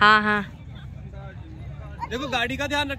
हाँ हाँ। देखो गाड़ी का ध्यान